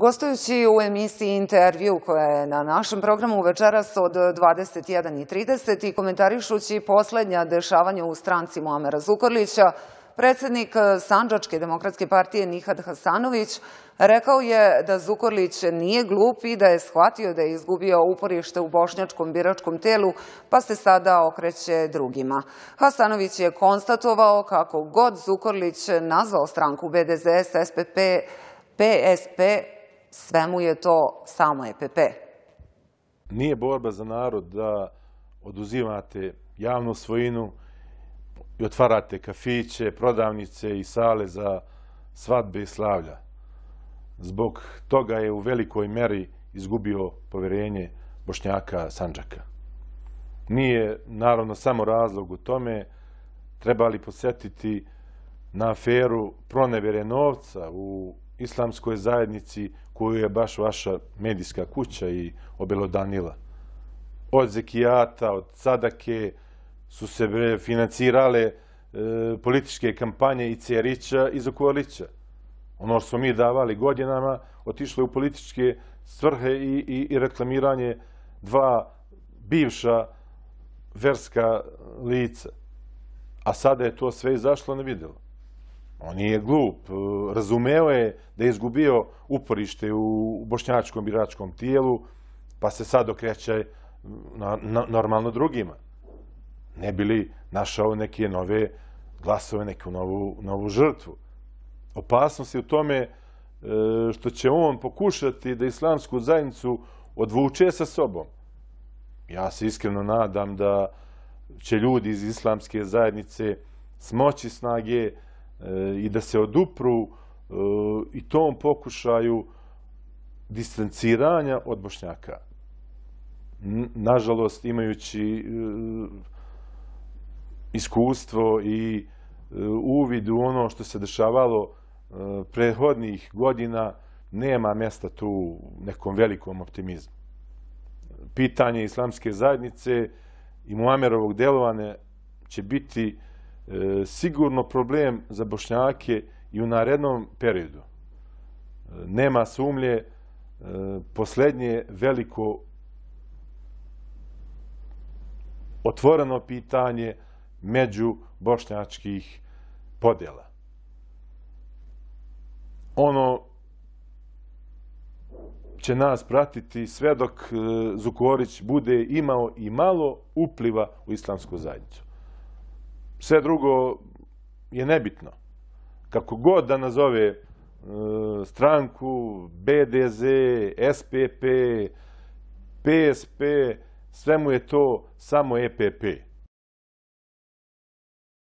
Gostujući u emisiji Intervju koja je na našem programu večeras od 21.30 i komentarišući poslednja dešavanja u stranci Muamera Zukorlića, predsednik Sanđačke demokratske partije Nihad Hasanović rekao je da Zukorlić nije glup i da je shvatio da je izgubio uporište u bošnjačkom biračkom telu, pa se sada okreće drugima. Hasanović je konstatovao kako god Zukorlić nazvao stranku BDZS, SPP, PSP, sve mu je to samo EPP. Nije borba za narod da oduzimate javnu svojinu i otvarate kafiće, prodavnice i sale za svadbe i slavlja. Zbog toga je u velikoj meri izgubio poverenje Bošnjaka Sanđaka. Nije naravno samo razlog u tome, trebali posjetiti na aferu pronevere novca u islamskoj zajednici koju je baš vaša medijska kuća i obelodanila. Od zekijata, od sadake su se financirale e, političke kampanje i Cerića i Zokolića. Ono što smo mi davali godinama otišlo je u političke svrhe i, i, i reklamiranje dva bivša verska lica. A sada je to sve izašlo na vidjelo. On nije glup. Razumeo je da je izgubio uporište u bošnjačkom biračkom tijelu, pa se sad okreće na, normalno drugima. Ne bi li našao neke nove glasove, neku novu, novu žrtvu. Opasnost je u tome e, što će on pokušati da islamsku zajednicu odvuče sa sobom. Ja se iskreno nadam da će ljudi iz islamske zajednice smoći snage i da se odupru e, i tom pokušaju distanciranja od Bošnjaka. Nažalost, imajući e, iskustvo i e, uvid u ono što se dešavalo prethodnih godina, nema mjesta tu nekom velikom optimizmu. Pitanje islamske zajednice i Muamerovog delovane će biti sigurno problem za Bošnjake i u narednom periodu. E, nema sumlje, e, poslednje veliko otvoreno pitanje među bošnjačkih podjela. Ono će nas pratiti sve dok Zukorić bude imao i malo upliva u islamsku zajednicu. Sve drugo je nebitno. Kako god da nazove e, stranku, BDZ, SPP, PSP, sve mu je to samo EPP.